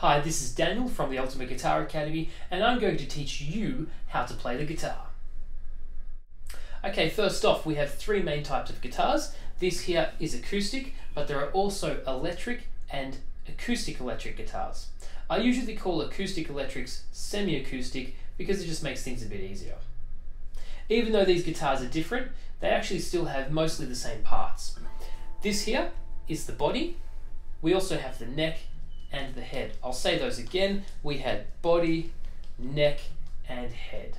Hi, this is Daniel from the Ultimate Guitar Academy, and I'm going to teach you how to play the guitar. Okay, first off, we have three main types of guitars. This here is acoustic, but there are also electric and acoustic electric guitars. I usually call acoustic electrics semi-acoustic because it just makes things a bit easier. Even though these guitars are different, they actually still have mostly the same parts. This here is the body. We also have the neck and the head. I'll say those again. We had body, neck, and head.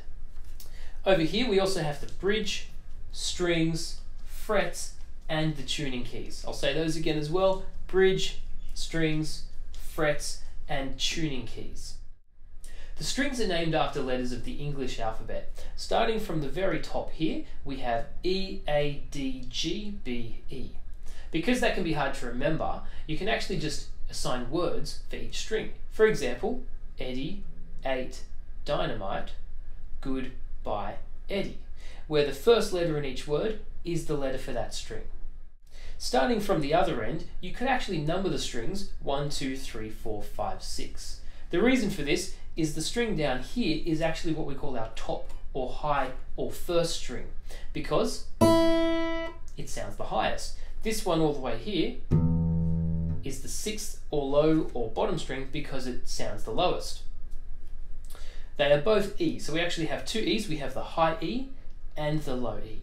Over here we also have the bridge, strings, frets, and the tuning keys. I'll say those again as well. Bridge, strings, frets, and tuning keys. The strings are named after letters of the English alphabet. Starting from the very top here, we have E, A, D, G, B, E. Because that can be hard to remember, you can actually just assign words for each string. For example, Eddie ate dynamite, goodbye Eddie, where the first letter in each word is the letter for that string. Starting from the other end, you could actually number the strings 1, 2, 3, 4, 5, 6. The reason for this is the string down here is actually what we call our top or high or first string because it sounds the highest. This one all the way here is the sixth or low or bottom string because it sounds the lowest. They are both E, so we actually have two E's. We have the high E and the low E.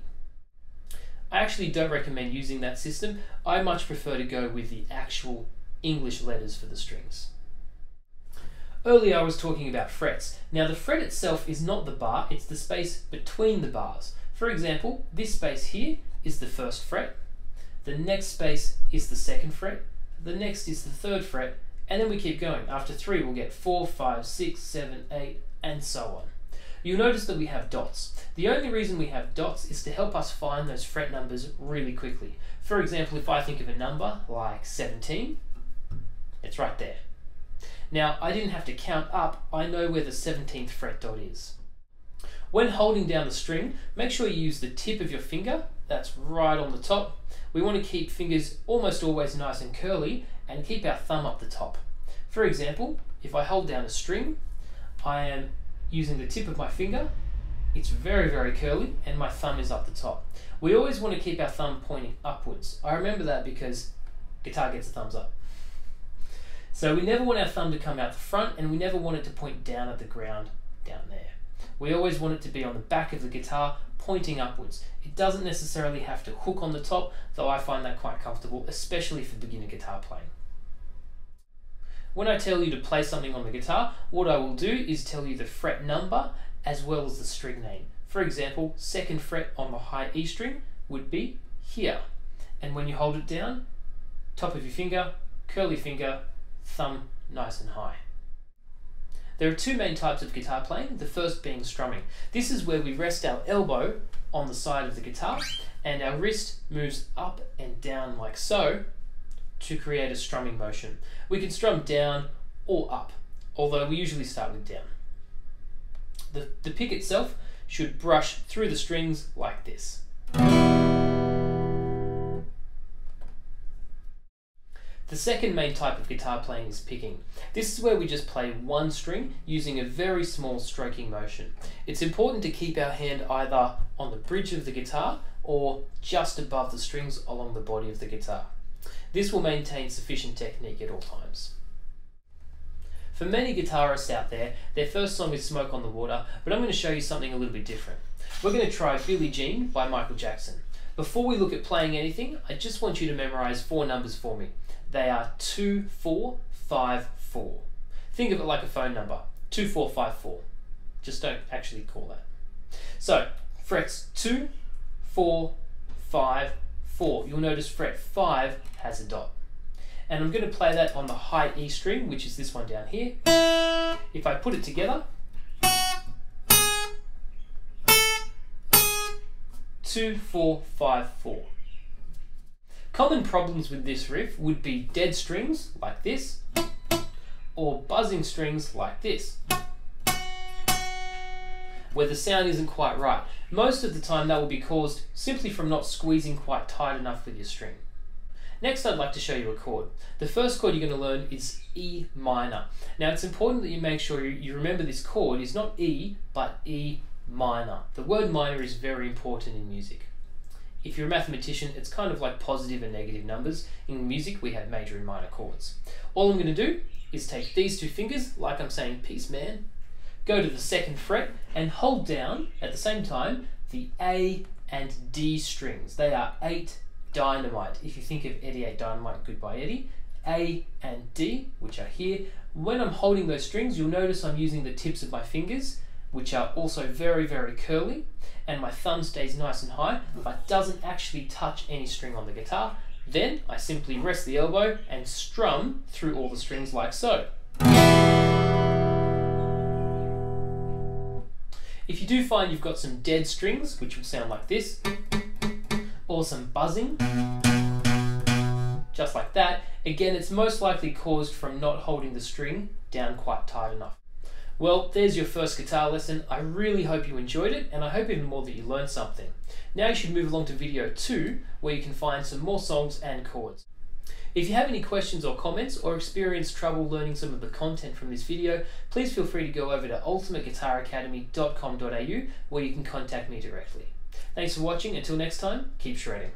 I actually don't recommend using that system. I much prefer to go with the actual English letters for the strings. Earlier I was talking about frets. Now the fret itself is not the bar, it's the space between the bars. For example, this space here is the first fret, the next space is the second fret, the next is the third fret, and then we keep going. After three, we'll get four, five, six, seven, eight, and so on. You'll notice that we have dots. The only reason we have dots is to help us find those fret numbers really quickly. For example, if I think of a number like 17, it's right there. Now, I didn't have to count up, I know where the 17th fret dot is. When holding down the string, make sure you use the tip of your finger, that's right on the top. We want to keep fingers almost always nice and curly and keep our thumb up the top. For example, if I hold down a string, I am using the tip of my finger, it's very, very curly, and my thumb is up the top. We always want to keep our thumb pointing upwards. I remember that because guitar gets a thumbs up. So we never want our thumb to come out the front, and we never want it to point down at the ground down there. We always want it to be on the back of the guitar, pointing upwards. It doesn't necessarily have to hook on the top, though I find that quite comfortable, especially for beginner guitar playing. When I tell you to play something on the guitar, what I will do is tell you the fret number as well as the string name. For example, second fret on the high E string would be here. And when you hold it down, top of your finger, curly finger, thumb nice and high. There are two main types of guitar playing, the first being strumming. This is where we rest our elbow on the side of the guitar and our wrist moves up and down like so to create a strumming motion. We can strum down or up, although we usually start with down. The, the pick itself should brush through the strings like this. The second main type of guitar playing is picking. This is where we just play one string using a very small stroking motion. It's important to keep our hand either on the bridge of the guitar or just above the strings along the body of the guitar. This will maintain sufficient technique at all times. For many guitarists out there, their first song is Smoke on the Water, but I'm going to show you something a little bit different. We're going to try Billie Jean by Michael Jackson. Before we look at playing anything, I just want you to memorize four numbers for me. They are 2454. Think of it like a phone number 2454. Just don't actually call that. So, frets 2, 4, 5, 4. You'll notice fret 5 has a dot. And I'm going to play that on the high E string, which is this one down here. If I put it together, two, four, five, four. Common problems with this riff would be dead strings, like this, or buzzing strings, like this, where the sound isn't quite right. Most of the time that will be caused simply from not squeezing quite tight enough with your string. Next, I'd like to show you a chord. The first chord you're going to learn is E minor. Now, it's important that you make sure you remember this chord is not E, but E minor. The word minor is very important in music. If you're a mathematician, it's kind of like positive and negative numbers. In music, we have major and minor chords. All I'm going to do is take these two fingers, like I'm saying peace man, go to the second fret and hold down at the same time the A and D strings. They are ate dynamite. If you think of Eddie ate dynamite, goodbye Eddie, A and D, which are here. When I'm holding those strings, you'll notice I'm using the tips of my fingers, which are also very, very curly, and my thumb stays nice and high, but doesn't actually touch any string on the guitar. Then I simply rest the elbow and strum through all the strings like so. If you do find you've got some dead strings, which will sound like this, or some buzzing, just like that, again it's most likely caused from not holding the string down quite tight enough. Well, there's your first guitar lesson. I really hope you enjoyed it, and I hope even more that you learned something. Now you should move along to video 2, where you can find some more songs and chords. If you have any questions or comments, or experience trouble learning some of the content from this video, please feel free to go over to ultimateguitaracademy.com.au, where you can contact me directly. Thanks for watching. Until next time, keep shredding.